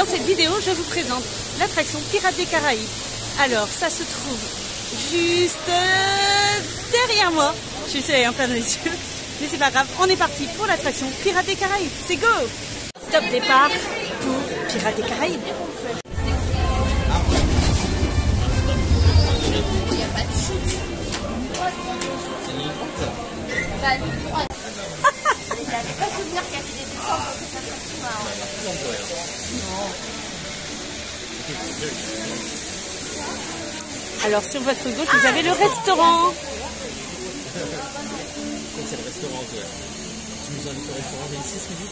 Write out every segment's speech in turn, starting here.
Dans cette vidéo, je vous présente l'attraction Pirates des Caraïbes. Alors, ça se trouve juste euh, derrière moi. Je suis en plein dans les yeux. Mais c'est pas grave, on est parti pour l'attraction Pirates des Caraïbes. C'est go Top départ pour Pirates des Caraïbes. Alors sur votre gauche, vous avez le restaurant. C'est le restaurant, toi. Tu nous invites au restaurant ici ce midi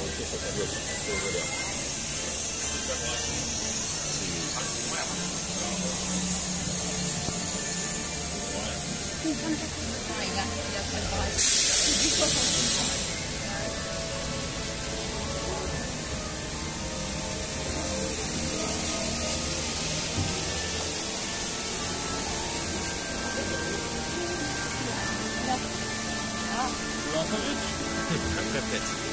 能是火柴热情，就是热量。Yeah, yeah, yeah.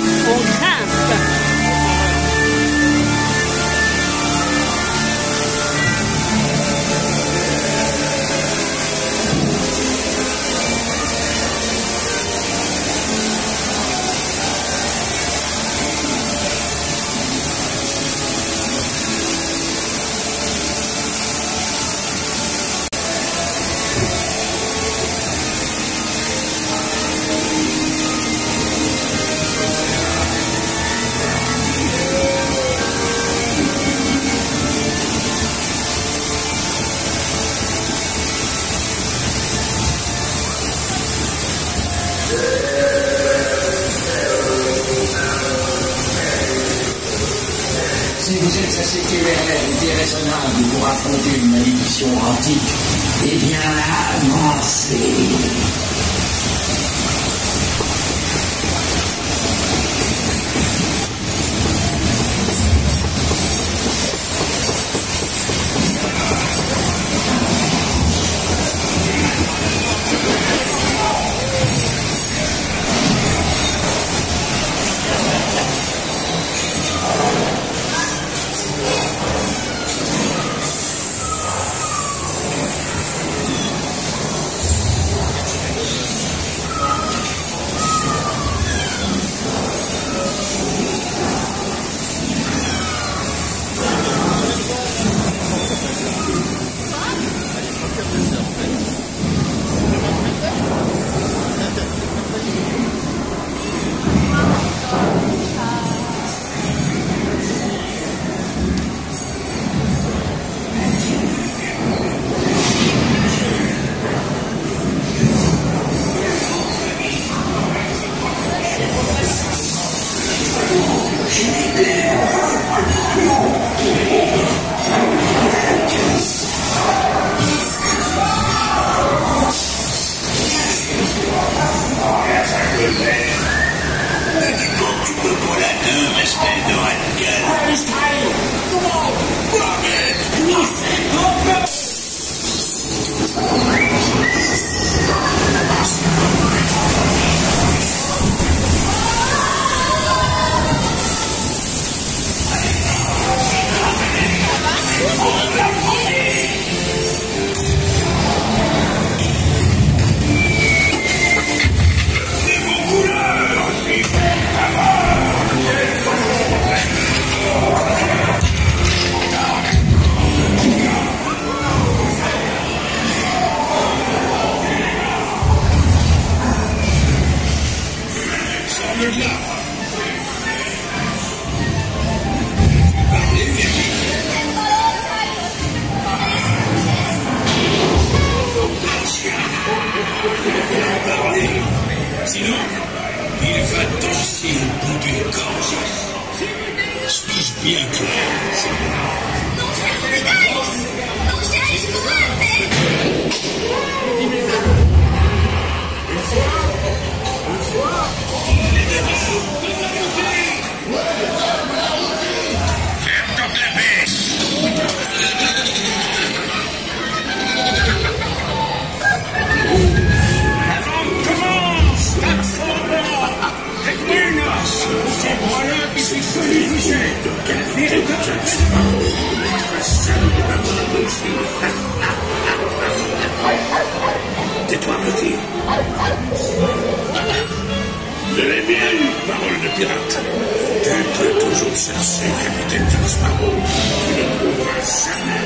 C'est parti, vous êtes assez téméraire et déraisonnable pour affronter une malédiction antique, eh bien, avancez. Vous avez bien eu, parole de pirate. Tu peux toujours chercher, capitaine Jack Sparrow. Tu ne trouveras jamais.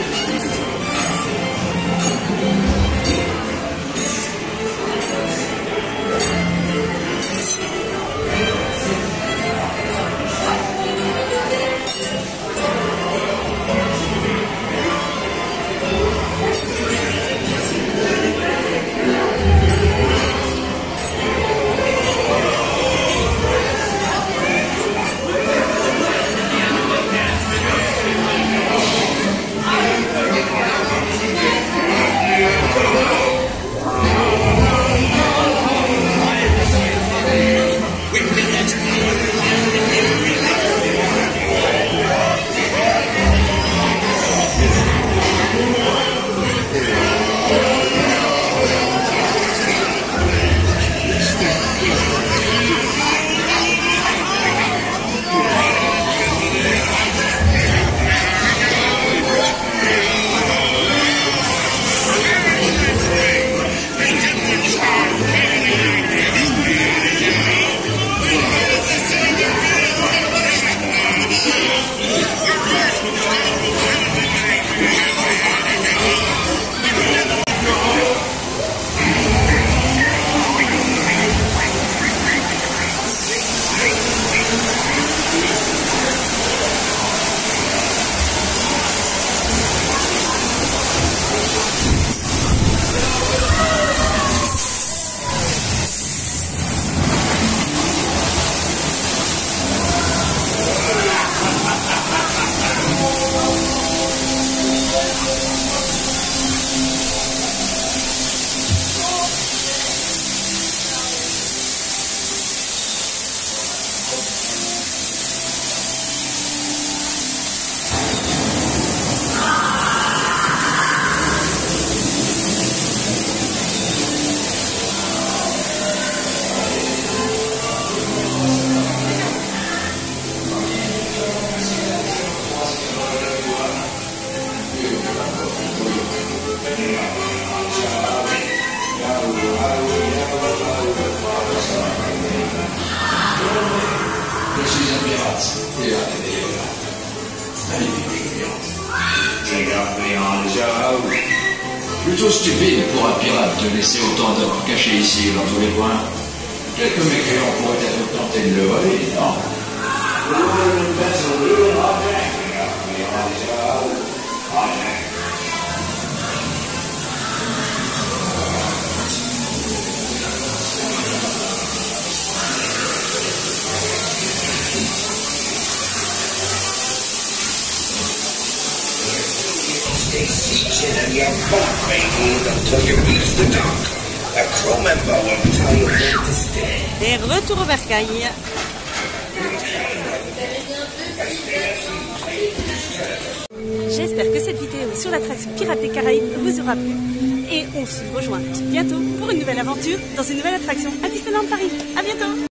Plutôt stupide pour un pirate de laisser autant d'or caché ici dans tous les coins. Quelques mécréants pourraient être tentés de le voler, non? Your boat may move until you reach the dock. A crew member will tell you when to stay. Et retour au bercail. J'espère que cette vidéo sur l'attraction Pirates des Caraïbes vous aura plu. Et on se rejoint bientôt pour une nouvelle aventure dans une nouvelle attraction à Disneyland Paris. À bientôt